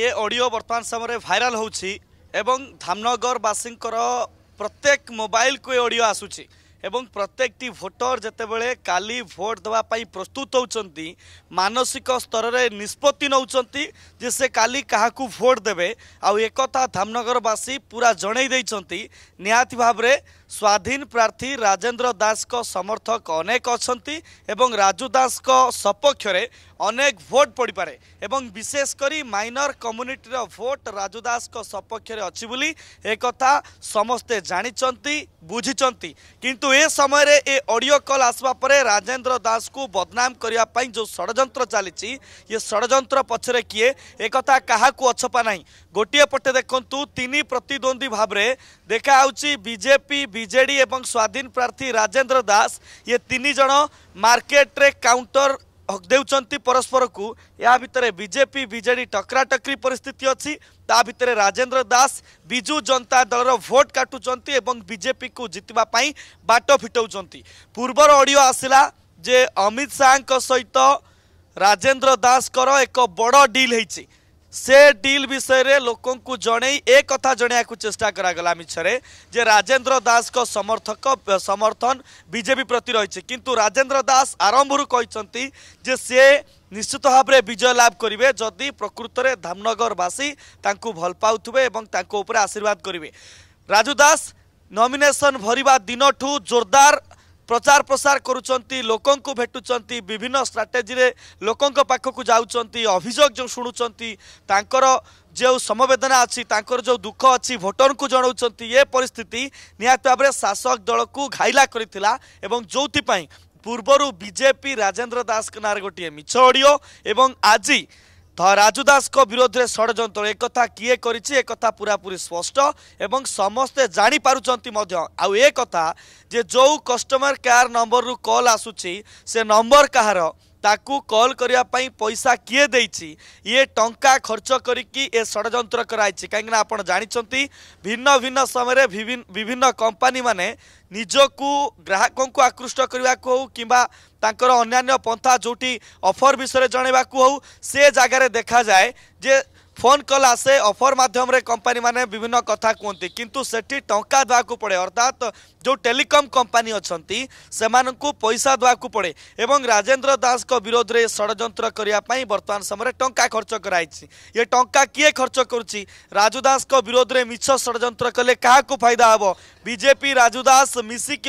ଏ audio ବର୍ତ୍ତମାନ ସମୟରେ viral ହେଉଛି ଏବଂ ଧାମନଗରବାସୀଙ୍କର ପ୍ରତ୍ୟେକ ମୋବାଇଲକୁ ଏ ଅଡ଼ିଓ ଆସୁଛି ଏବଂ ପ୍ରତ୍ୟେକଟି ଭୋଟର ଯେତେବେଳେ କାଲି ଭୋଟ ଦେବା ପାଇଁ ପ୍ରସ୍ତୁତ ହେଉଛନ୍ତି ମାନସିକ ସ୍ତରରେ ନିଷ୍ପତ୍ତି ନେଉଛନ୍ତି ଯେ ସେ କାଲି କାହାକୁ ଭୋଟ ଦେବେ ଆଉ ଏକଥା ଧାମନଗରବାସୀ ପୁରା ଜଣେଇ ଦେଇଛନ୍ତି ନିହାତି ଭାବରେ ସ୍ୱାଧୀନ ପ୍ରାର୍ଥୀ ରାଜେନ୍ଦ୍ର ଦାସଙ୍କ ସମର୍ଥକ ଅନେକ ଅଛନ୍ତି ଏବଂ ରାଜୁ ଦାସଙ୍କ ସପକ୍ଷରେ ଅନେକ ଭୋଟ୍ ପଡ଼ିପାରେ ଏବଂ ବିଶେଷ କରି ମାଇନର କମ୍ୟୁନିଟିର ଭୋଟ୍ ରାଜୁ ଦାସଙ୍କ ସପକ୍ଷରେ ଅଛି ବୋଲି ଏକଥା ସମସ୍ତେ ଜାଣିଛନ୍ତି ବୁଝିଛନ୍ତି କିନ୍ତୁ ଏ ସମୟରେ ଏ ଅଡ଼ିଓ କଲ୍ ଆସିବା ପରେ ରାଜେନ୍ଦ୍ର ଦାସକୁ ବଦନାମ କରିବା ପାଇଁ ଯେଉଁ ଷଡ଼ଯନ୍ତ୍ର ଚାଲିଛି ଏ ଷଡ଼ଯନ୍ତ୍ର ପଛରେ କିଏ ଏକଥା କାହାକୁ ଅଛପା ନାହିଁ ଗୋଟିଏ ପଟେ ଦେଖନ୍ତୁ ତିନି ପ୍ରତିଦ୍ୱନ୍ଦ୍ୱୀ ଭାବରେ ଦେଖାହେଉଛି ବିଜେପି বিজেডি এবং স্বাধীন প্রার্থী রাজেন্দ্র দাস ইয়ে তিন জন মার্কেট্রে কাউন্টর দেউଛନ୍ତି ପରସ୍ପରକୁ ଏହା ଭିତରେ ବିଜେପି ବିଜେଡି ଟକରାଟକରି ପରିସ୍ଥିତି ଅଛି ତା ଭିତରେ ରାଜେନ୍ଦ୍ର ଦାସ ବିଜୁ ଜନତା ଦଳର ଭୋଟ୍ କାଟୁଛନ୍ତି ଏବଂ ବିଜେପିକୁ ଜିତିବା ପାଇଁ ବାଟ ଫିଟାଉଛନ୍ତି ପୂର୍ବର ଅଡ଼ିଓ ଆସିଲା ଯେ ଅମିତ ଶାହଙ୍କ ସହିତ ରାଜେନ୍ଦ୍ର ଦାସଙ୍କର ଏକ ବଡ଼ ଡିଲ୍ ହେଇଛି ସେ ଡିଲ୍ ବିଷୟରେ ଲୋକଙ୍କୁ ଜଣେଇ ଏ କଥା ଜଣାଇବାକୁ ଚେଷ୍ଟା କରାଗଲା ମିଛରେ ଯେ ରାଜେନ୍ଦ୍ର ଦାସଙ୍କ ସମର୍ଥକ ସମର୍ଥନ ବିଜେପି ପ୍ରତି ରହିଛି କିନ୍ତୁ ରାଜେନ୍ଦ୍ର ଦାସ ଆରମ୍ଭରୁ କହିଛନ୍ତି ଯେ ସେ ନିଶ୍ଚିତ ଭାବରେ ବିଜୟ ଲାଭ କରିବେ ଯଦି ପ୍ରକୃତରେ ଧାମନଗରବାସୀ ତାଙ୍କୁ ଭଲ ପାଉଥିବେ ଏବଂ ତାଙ୍କ ଉପରେ ଆଶୀର୍ବାଦ କରିବେ ରାଜୁ ଦାସ ନମିନେସନ୍ ଭରିବା ଦିନଠୁ ଜୋରଦାର ପ୍ରଚାର ପ୍ରସାର କରୁଛନ୍ତି ଲୋକଙ୍କୁ ଭେଟୁଛନ୍ତି ବିଭିନ୍ନ ଷ୍ଟ୍ରାଟେଜିରେ ଲୋକଙ୍କ ପାଖକୁ ଯାଉଛନ୍ତି ଅଭିଯୋଗ ଯେଉଁ ଶୁଣୁଛନ୍ତି ତାଙ୍କର ଯେଉଁ ସମବେଦନା ଅଛି ତାଙ୍କର ଯେଉଁ ଦୁଃଖ ଅଛି ଭୋଟରଙ୍କୁ ଜଣାଉଛନ୍ତି ଏ ପରିସ୍ଥିତି ନିହାତି ଭାବରେ ଶାସକ ଦଳକୁ ଘାଇଲା କରିଥିଲା ଏବଂ ଯେଉଁଥିପାଇଁ ପୂର୍ବରୁ ବିଜେପି ରାଜେନ୍ଦ୍ର ଦାସଙ୍କ ନାଁରେ ଗୋଟିଏ ମିଛ ଅଡ଼ିଓ ଏବଂ ଆଜି ରାଜୁ ଦାସଙ୍କ ବିରୋଧରେ ଷଡ଼ଯନ୍ତ୍ର ଏକଥା କିଏ କରିଛି ଏକଥା ପୁରାପୁରି ସ୍ପଷ୍ଟ ଏବଂ ସମସ୍ତେ ଜାଣିପାରୁଛନ୍ତି ମଧ୍ୟ ଆଉ ଏ କଥା ଯେ ଯେଉଁ କଷ୍ଟମର କେୟାର ନମ୍ବରରୁ କଲ୍ ଆସୁଛି ସେ ନମ୍ବର କାହାର ତାକୁ କଲ୍ କରିବା ପାଇଁ ପଇସା କିଏ ଦେଇଛି ଇଏ ଟଙ୍କା ଖର୍ଚ୍ଚ କରିକି ଏ ଷଡ଼ଯନ୍ତ୍ର କରାଯାଇଛି କାହିଁକିନା ଆପଣ ଜାଣିଛନ୍ତି ଭିନ୍ନ ଭିନ୍ନ ସମୟରେ ବିଭିନ୍ନ କମ୍ପାନୀମାନେ ନିଜକୁ ଗ୍ରାହକଙ୍କୁ ଆକୃଷ୍ଟ କରିବାକୁ ହେଉ କିମ୍ବା ତାଙ୍କର ଅନ୍ୟାନ୍ୟ ପନ୍ଥା ଯେଉଁଠି ଅଫର୍ ବିଷୟରେ ଜଣାଇବାକୁ ହେଉ ସେ ଜାଗାରେ ଦେଖାଯାଏ ଯେ फोन कल आसे अफर कंपनी माने विभिन्न कथा टंका दवा को पड़े अर्थात जो टेलिकम कम्पनी को पैसा देवाकु पढे एेन्द्र दासको विरोधले षड्यन्त्र बर्तमान समयमा टंका खर्च गराइन्छ ये टंका कि खर्च राजू दास विरोधले मिछ ष कले को फायदा हबो বিজেপি রাজুদাস মিশিকি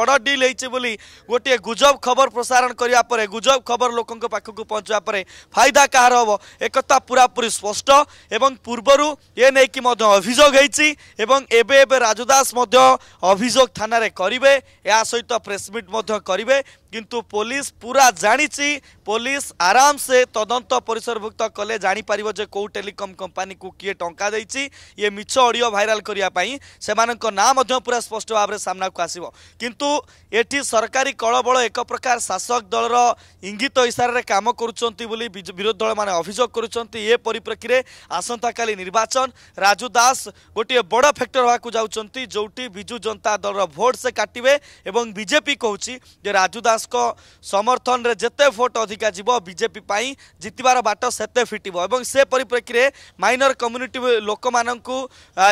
অড় ডিল হয়েছে বলে গোটিয়ে গুজব খবর প্রসারণ করা পরে গুজব খবর লোক পাখক পৌঁছা পরে ফাইদা কাহার হব একথা পুরাপুরি স্পষ্ট এবং পূর্বর এনেকি অভিযোগ হয়েছি এবং এবে এবে রাজুদাস অভিযোগ থানার করবে এস প্রেসমিট করবে কিন্তু পুলিশ পুরা জাঁচি পুলিশ আরামসে তদন্ত পরিসরভুক্ত কলে জাঁপার যে কেউ টেলিকম কোম্পানি কু কিয়ে টঙ্কা দিয়েছি ইয়ে মিছ অডিও ভাইরাল করা সে না পুরা স্পষ্ট ভাবে সামনাকু আসব কিন্তু এটি সরকারি কলবল এক প্রকার শাসক দলর ইঙ্গিত ইশারে কাম করছেন বলে বিরোধী দল মানে অভিযোগ করছেন এ পরিপ্রেক্ষী আসন্তকালি নির্বাচন রাজু দাস গোটিয়ে বড় ফ্যাক্টর হওয়া যাচ্ছেন যেটি বিজু জনতা দলর ভোট সে কাটবে এবং বিজেপি কুচি যে রাজু দাস ଦାସ ସମର୍ଥନରେ ଯେତେ ଭୋଟ୍ ଅଧିକା ଯିବ ବିଜେପି ପାଇଁ ଜିତିବାର ବାଟ ସେତେ ଫିଟିବ ଏବଂ ସେ ପରିପ୍ରେକ୍ଷୀରେ ମାଇନର କମ୍ୟୁନିଟି ଲୋକମାନଙ୍କୁ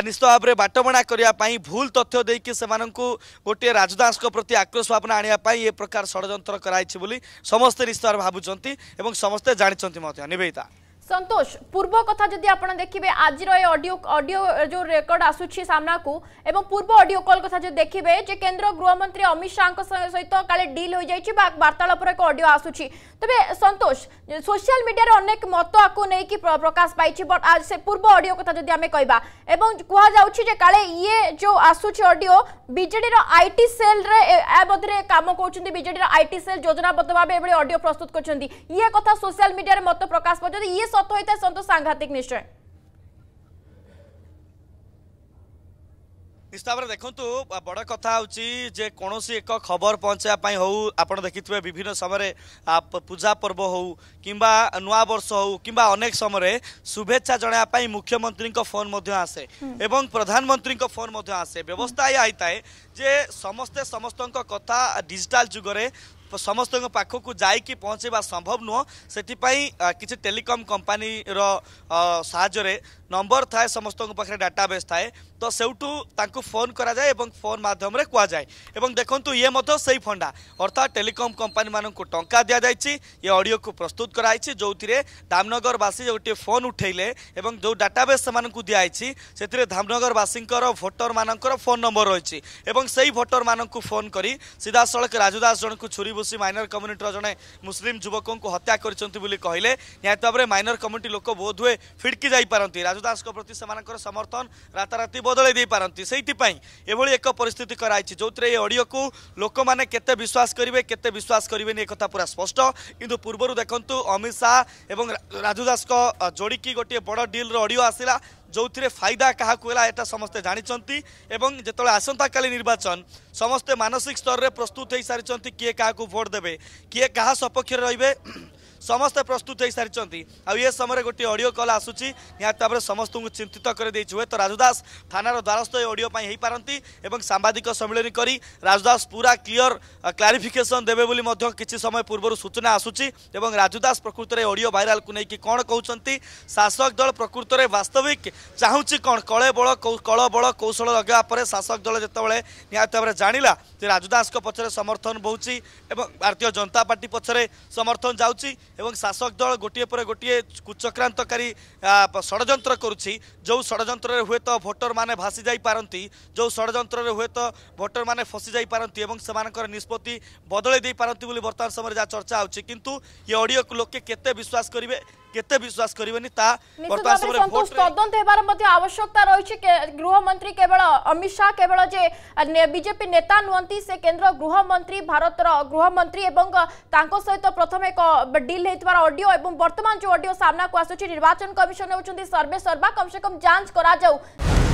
ନିଶ୍ଚିତ ଭାବରେ ବାଟବଣା କରିବା ପାଇଁ ଭୁଲ ତଥ୍ୟ ଦେଇକି ସେମାନଙ୍କୁ ଗୋଟିଏ ରାଜୁ ଦାସଙ୍କ ପ୍ରତି ଆକ୍ରୋଶ ଭାବନା ଆଣିବା ପାଇଁ ଏ ପ୍ରକାର ଷଡ଼ଯନ୍ତ୍ର କରାଯାଇଛି ବୋଲି ସମସ୍ତେ ନିଶ୍ଚିତ ଭାବେ ଭାବୁଛନ୍ତି ଏବଂ ସମସ୍ତେ ଜାଣିଛନ୍ତି ମଧ୍ୟ ନିବେଦିତା সন্তোষ পূর্ব কথা যদি আপনার দেখবে আজির এ অডিও অডিও যে রেকর্ড আসুচি সামনাকু এবং পূর্ব অডিও কল কথা যদি দেখবে যে কেন্দ্র গৃহমন্ত্রী অমিত শাহ সহিত কালে ডিল হয়ে যাই বা বার্তালাপর এক অডিও আসুচি তবে সন্তোষ সোশিয়াল মিডিয়ার অনেক মত আকু নেই প্রকাশ পাইছি বট আজ সে পূর্ব অডিও কথা যদি আমি কইবা এবং কুয়া যাচ্ছে যে কালে ইয়ে যে আসুচি অডিও বিজেডির আইটি সেল রে এ বদরে কাম করছেন বিজেডির আইটি সেল যোজনাবদ্ধ ভাবে এভাবে অডিও প্রস্তুত করছেন ইয়ে কথা সোশিয়াল মিডিয়ার মত প্রকাশ পাচ্ছে ইয়ে সত্য হইতে সন্তোষ সাংঘাতিক নিশ্চয় নিষ্ঠাভাবে দেখুন বড় কথা হচ্ছে যে কোণী এক খবর পঞ্চাই হো আপনার দেখিথে বিভিন্ন সময় পূজা পর্ব হো কিংবা নূবর্ষ হো কিংবা অনেক সময় শুভেচ্ছা জনাইপ্রাই মুখ্যমন্ত্রী ফোন আসে এবং প্রধানমন্ত্রী ফোন আসে ব্যবস্থা এয়া হয়ে যে সমস্তে সমস্ত কথা ডিজিটাল যুগরে ସମସ୍ତଙ୍କ ପାଖକୁ ଯାଇକି ପହଞ୍ଚାଇବା ସମ୍ଭବ ନୁହଁ ସେଥିପାଇଁ କିଛି ଟେଲିକମ୍ କମ୍ପାନୀର ସାହାଯ୍ୟରେ ନମ୍ବର ଥାଏ ସମସ୍ତଙ୍କ ପାଖରେ ଡାଟାବେସ୍ ଥାଏ ତ ସେଇଠୁ ତାଙ୍କୁ ଫୋନ୍ କରାଯାଏ ଏବଂ ଫୋନ୍ ମାଧ୍ୟମରେ କୁହାଯାଏ ଏବଂ ଦେଖନ୍ତୁ ଇଏ ମଧ୍ୟ ସେଇ ଫଣ୍ଡା ଅର୍ଥାତ୍ ଟେଲିକମ୍ କମ୍ପାନୀମାନଙ୍କୁ ଟଙ୍କା ଦିଆଯାଇଛି ଏ ଅଡ଼ିଓକୁ ପ୍ରସ୍ତୁତ କରାଯାଇଛି ଯେଉଁଥିରେ ଧାମନଗରବାସୀ ଯେଉଁଟିଏ ଫୋନ୍ ଉଠାଇଲେ ଏବଂ ଯେଉଁ ଡାଟାବେସ୍ ସେମାନଙ୍କୁ ଦିଆଯାଇଛି ସେଥିରେ ଧାମନଗରବାସୀଙ୍କର ଭୋଟରମାନଙ୍କର ଫୋନ୍ ନମ୍ବର ରହିଛି ଏବଂ ସେଇ ଭୋଟରମାନଙ୍କୁ ଫୋନ୍ କରି ସିଧାସଳଖ ରାଜୁ ଦାସ ଜଣଙ୍କୁ ଛୁରୀ ଓବିସି ମାଇନର କମ୍ୟୁନିଟିର ଜଣେ ମୁସଲିମ୍ ଯୁବକଙ୍କୁ ହତ୍ୟା କରିଛନ୍ତି ବୋଲି କହିଲେ ନିହାତି ଭାବରେ ମାଇନର କମ୍ୟୁନିଟି ଲୋକ ବୋଧହୁଏ ଫିଡ଼କି ଯାଇପାରନ୍ତି ରାଜୁ ଦାସଙ୍କ ପ୍ରତି ସେମାନଙ୍କର ସମର୍ଥନ ରାତାରାତି ବଦଳାଇ ଦେଇପାରନ୍ତି ସେଇଥିପାଇଁ ଏଭଳି ଏକ ପରିସ୍ଥିତି କରାଯାଇଛି ଯେଉଁଥିରେ ଏ ଅଡ଼ିଓକୁ ଲୋକମାନେ କେତେ ବିଶ୍ୱାସ କରିବେ କେତେ ବିଶ୍ୱାସ କରିବେନି ଏକଥା ପୁରା ସ୍ପଷ୍ଟ କିନ୍ତୁ ପୂର୍ବରୁ ଦେଖନ୍ତୁ ଅମିତ ଶାହା ଏବଂ ରାଜୁ ଦାସଙ୍କ ଯୋଡ଼ିକି ଗୋଟିଏ ବଡ଼ ଡିଲ୍ର ଅଡ଼ିଓ ଆସିଲା जोतिर फाइदा कहाँको होला एटा समस्तै आसंता आसि निर्वाचन समस्ते मानसिक स्तर प्रस्तुत है चन्ती किए कहाँको भोट देवे, किए कहाँ सपक्ष रे ସମସ୍ତେ ପ୍ରସ୍ତୁତ ହୋଇସାରିଛନ୍ତି ଆଉ ଏ ସମୟରେ ଗୋଟିଏ ଅଡ଼ିଓ କଲ୍ ଆସୁଛି ନିହାତି ଭାବରେ ସମସ୍ତଙ୍କୁ ଚିନ୍ତିତ କରିଦେଇଛି ହୁଏତ ରାଜୁଦାସ ଥାନାର ଦ୍ୱାରସ୍ଥ ଏ ଅଡ଼ିଓ ପାଇଁ ହୋଇପାରନ୍ତି ଏବଂ ସାମ୍ବାଦିକ ସମ୍ମିଳନୀ କରି ରାଜୁଦାସ ପୁରା କ୍ଲିୟର କ୍ଲାରିଫିକେସନ ଦେବେ ବୋଲି ମଧ୍ୟ କିଛି ସମୟ ପୂର୍ବରୁ ସୂଚନା ଆସୁଛି ଏବଂ ରାଜୁଦାସ ପ୍ରକୃତରେ ଅଡ଼ିଓ ଭାଇରାଲକୁ ନେଇକି କ'ଣ କହୁଛନ୍ତି ଶାସକ ଦଳ ପ୍ରକୃତରେ ବାସ୍ତବିକ ଚାହୁଁଛି କ'ଣ କଳେ ବଳ କଳ ବଳ କୌଶଳ ଲଗାଇବା ପରେ ଶାସକ ଦଳ ଯେତେବେଳେ ନିହାତି ଭାବରେ ଜାଣିଲା ଯେ ରାଜୁଦାସଙ୍କ ପଛରେ ସମର୍ଥନ ବହୁଛି ଏବଂ ଭାରତୀୟ ଜନତା ପାର୍ଟି ପଛରେ ସମର୍ଥନ ଯାଉଛି এবং শাসক দল গোটিয়ে পরে গোটিয়ে কুচক্রান্তকারী ষড়যন্ত্র করুছি যে ষড়যন্ত্রের হুয়েত ভোটর মানে ভাসি যাইপারতি যে ষড়যন্ত্রের হুয়েত ভোটর মানে ফসি যাইপারতি এবং সেমানকর নিষ্পতি বদলাই দিয়ে পারতি বলে বর্তমান সময় যা চর্চা হচ্ছে কিন্তু এ অডিও লোকে কেতে বিশ্বাস করবে কেতে বিশ্বাস করবেনি তা বর্তমান সময়ে ভোট তদন্ত হেবার মধ্যে আবশ্যকতা রয়েছে গৃহমন্ত্রী কেবল অমিত শাহ কেবল যে বিজেপি নেতা নুহতি সে কেন্দ্র গৃহমন্ত্রী ভারতর গৃহমন্ত্রী এবং তাঙ্ক সহিত প্রথমে এক ডিল হয়েছিবার অডিও এবং বর্তমান যে অডিও সামনাকু আসুচি নির্বাচন কমিশন হচ্ছেন সর্বে সর্বা কমসে কম যাঞ্চ করা যাও